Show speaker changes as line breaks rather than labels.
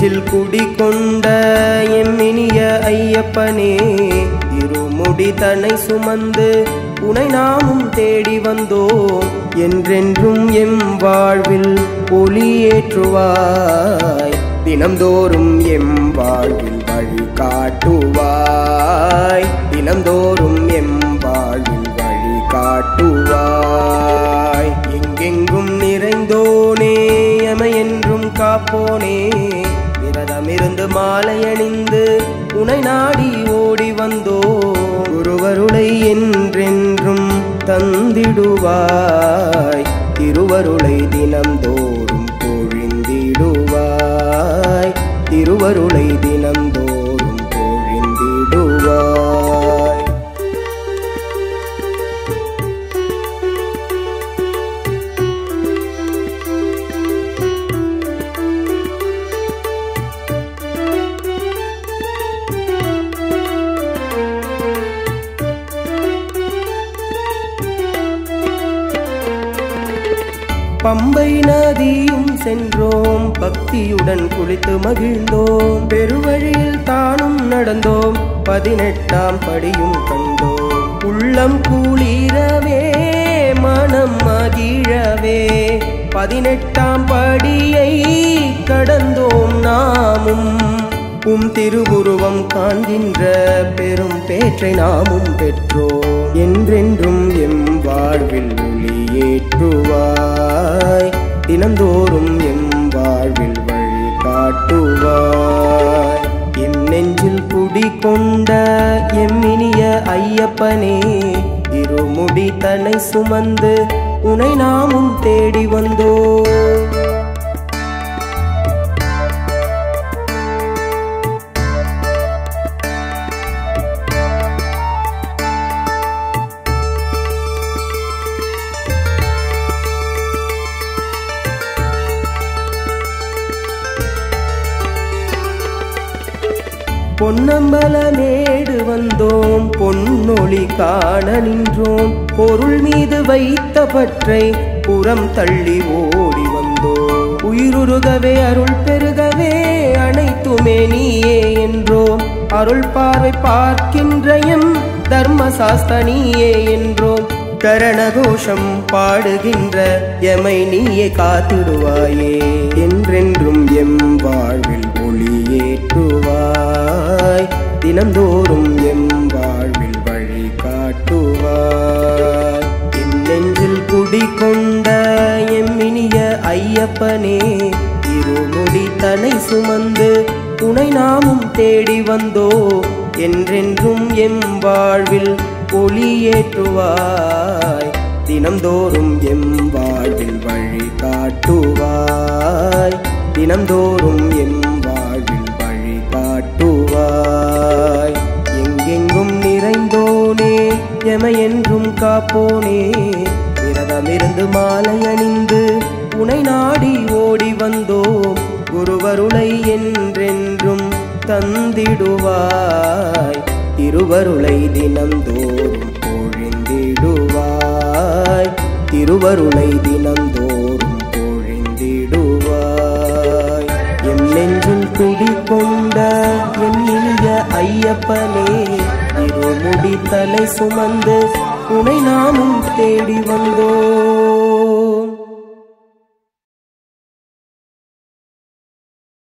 நெஞ்சில் குடிகொண்ட என் இனிய ஐயப்பனே இருமுடி தன்னை சுமந்து உனை நாமும் தேடி வந்தோம். என்றென்றும் எம் வாழ்வில் ஒளியேற்றுவாய் தினம்தோறும் எம் வாழ்வில் வழி காட்டுவாய். தினம்தோறும் எம் வாழ்வில் வழி காட்டுவாய். எங்கெங்கும் நிறைந்தோனே எமையென்றும் காப்போனே விரதமிருந்து மாலை அணிந்து உனை நாடி ஓடி வந்தோ. குருவருளை என்றென்றும் தந்திடுவாய். திருவருளை தினம்தோறும் பொழிந்திடுவாய். திருவருளை தினம் பம்பை நதியும் சென்றோம். பக்தியுடன் குளித்து மகிழ்ந்தோம். பெருவழியில் தானும் நடந்தோம். பதினெட்டாம் படியும் கண்டோம். உள்ளம் குளிரவே மனம் மகிழவே. பதினெட்டாம் படியை கடந்தோம் நாமும். உம் திருவுருவம் காண்கின்ற பெரும் பேற்றை நாமும் பெற்றோம். என்றென்றும் எம் வாழ்வில் ஒளியேற்றுவாய். தினந்தோறும் எம் வாழ்வில் வழி காட்டுவாய் எம் நெஞ்சில் குடி கொண்ட எம்மினிய ஐயப்பனே இருமுடி தன்னை சுமந்து உனை நாமும் தேடி வந்தோம். பொன்னம்பல நேடு வந்தோம். பொன்னொளி காண நின்றோம். பொருள் மீது வைத்த பற்றை புறம் தள்ளி ஓடி வந்தோம். உயிருருகவே அருள் பெருகவே அனைத்துமே நீயே என்றோம். அருள் பார்வை பார்க்கின்ற எம் தர்மசாஸ்த நீயே என்றோம். கரணகோஷம் பாடுகின்ற எமை நீயே காத்திடுவாயே. என்றென்றும் எம் வாழ்வில் ஒளியேற்றுவாய் தினந்தோறும் எம் வாழ்வில் வழி காட்டுவார். என் நெஞ்சில் குடிகொண்ட எம்மினிய ஐயப்பனே இருமுடி தனை சுமந்து உனை நாமும் தேடி வந்தோ என்றென்றும் எம் வாழ்வில் ஒளியேற்றுவாய் தினம்தோறும் எம் வாழ்வில் வழி காட்டுவாய். தினம்தோறும் எம் எமை என்றும் காப்போனே. விரதமிருந்து மாலை அணிந்து உனை நாடி ஓடி வந்தோம். குருவருளை என்றென்றும் தந்திடுவாய். திருவருளை தினந்தோறும் பொழிந்திடுவாய். திருவருளை தினந்தோறும் பொழிந்திடுவாய். என் நெஞ்சில் குடி கொண்ட என் இனிய ஐயப்பனே நாடி தலை சுமந்து உனை நாமும் தேடி வந்தோம்.